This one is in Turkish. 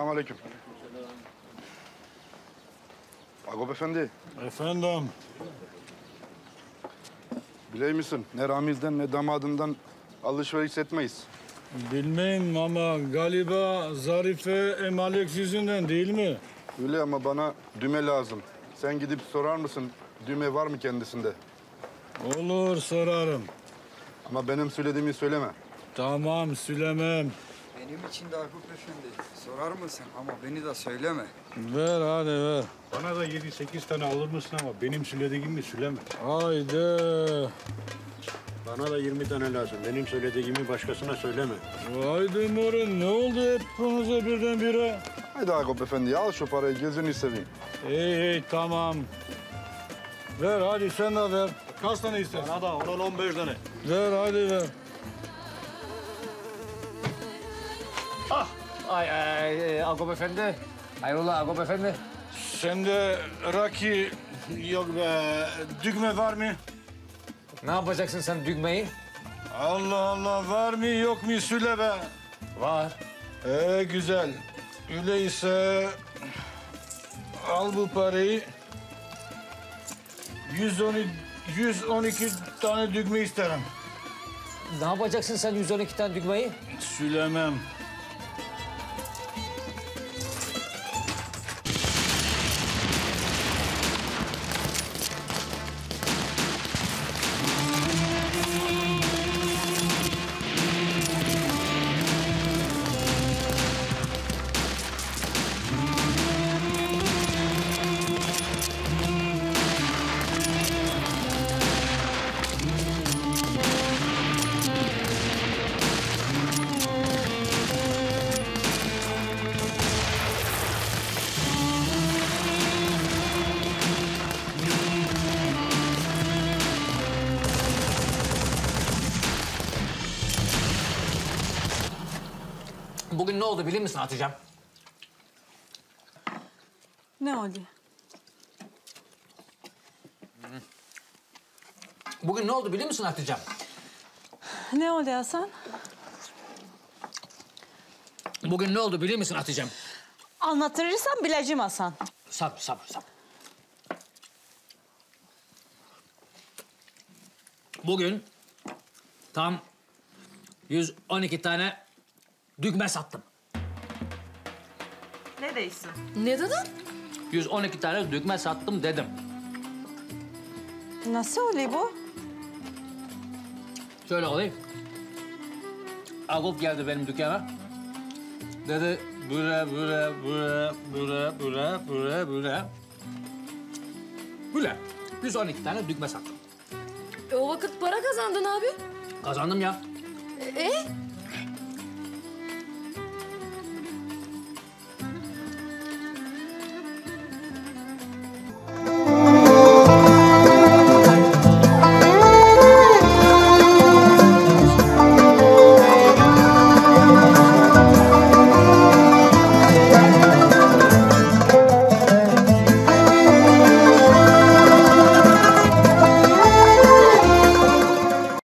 Selamünaleyküm. Agop Efendi, Efendim, biley misin? Ne Ramiz'den ne damadından alışveriş etmeyiz. bilmem ama galiba Zarife Emalek yüzünden değil mi? Öyle ama bana düme lazım. Sen gidip sorar mısın düğme var mı kendisinde? Olur sorarım. Ama benim söylediğimi söyleme. Tamam söylemem. Benim için de Akut Efendi. Sorar mısın ama beni de söyleme. Ver hadi ver. Bana da 7-8 tane alır mısın ama benim söylediğimi söyleme. Haydi. Bana da 20 tane lazım. Benim söylediğimi başkasına söyleme. Haydi morun ne oldu hepinize birdenbire? Haydi Agop Efendi al şu parayı gözünü seveyim. İyi iyi tamam. Ver hadi sen de ver. Kaç tane istersin? Bana da 10-15 tane. Ver hadi ver. Ay ay Agop Efendi. Hayrola Agop Efendi? Sende Raki yok be düğme var mı? Ne yapacaksın sen düğmeyi? Allah Allah var mı yok mu söyle be. Var. Ee güzel. Öyleyse al bu parayı. 110 112 tane düğme isterim. Ne yapacaksın sen 112 tane düğmeyi? Söylemem. Bugün ne oldu bilir misin Hatice'm? Ne oldu? Bugün ne oldu bilir misin Hatice'm? Ne oldu Hasan? Bugün ne oldu bilir misin Hatice'm? Anlatırsan bileceğim Hasan. Sabır sabır sabır. Bugün tam 112 tane düğme sattım. Ne değilsin? Ne dedin? 112 tane düğme sattım dedim. Nasıl oluyor bu? Şöyle olayım. Agop geldi benim dükkana. Dedi böyle böyle böyle böyle böyle böyle böyle. Böyle. 112 tane düğme sattım. E, o vakit para kazandın abi. Kazandım ya. E?